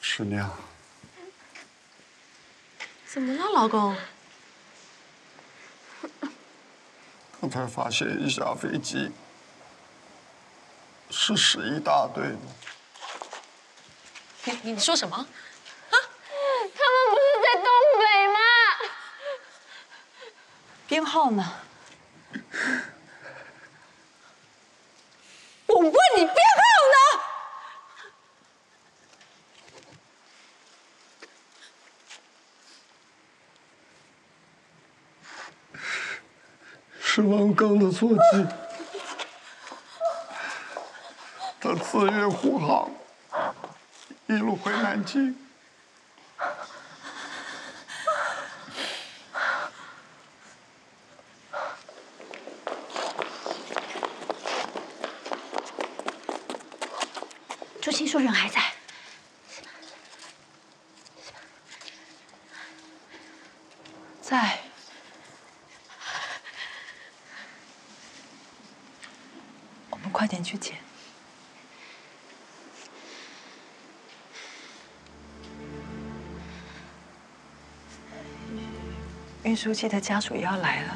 师娘，怎么了，老公？刚才发现一下飞机是十一大队的。你你你说什么？啊他们不是在东北吗？编号呢？我问你编号呢？是王刚的座机，他自愿护航，一路回南京。朱青说人还在，在。我们快点去捡。运输机的家属也要来了，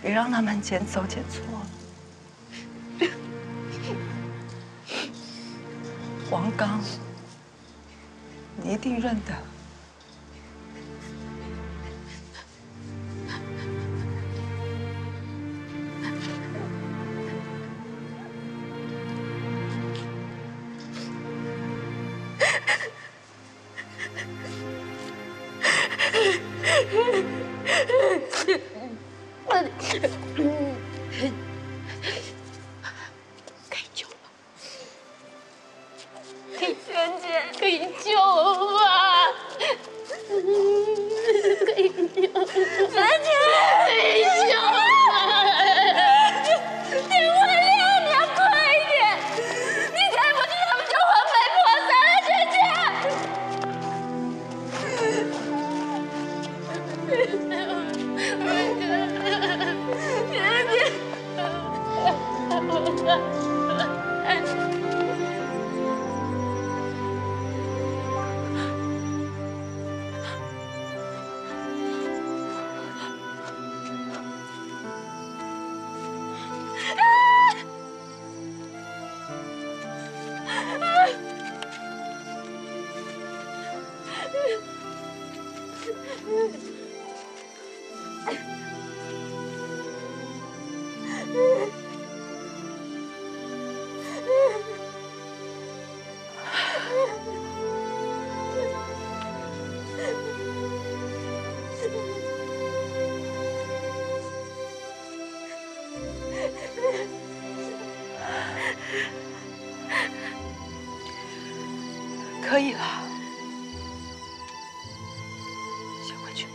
别让他们捡走捡错了。王刚，你一定认得。可以救了，萱姐可以救吗？可以救，萱姐哥哥。可以了，先回去吧。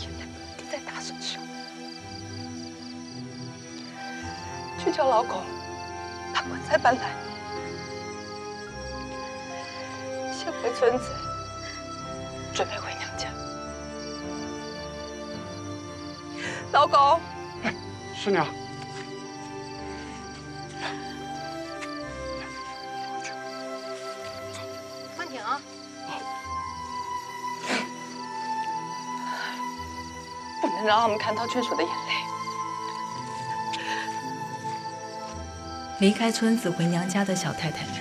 眼泪不能滴在他身上，去叫老公，他棺材搬来。先回村子，准备回娘家。老公，师娘，不能让他们看到眷属的眼泪。离开村子回娘家的小太太们，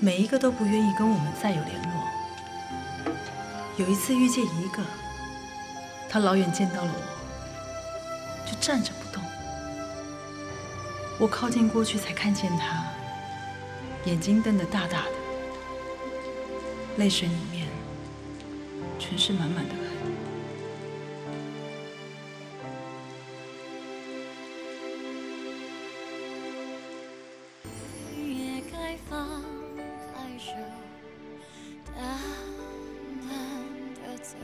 每一个都不愿意跟我们再有联络。有一次遇见一个，他老远见到了我，就站着不动。我靠近过去才看见他，眼睛瞪得大大的，泪水里面，全是满满的爱。也该放开手，淡淡的走。